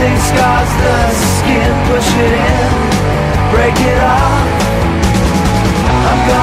Nothing scars the skin. Push it in, break it off I'm gonna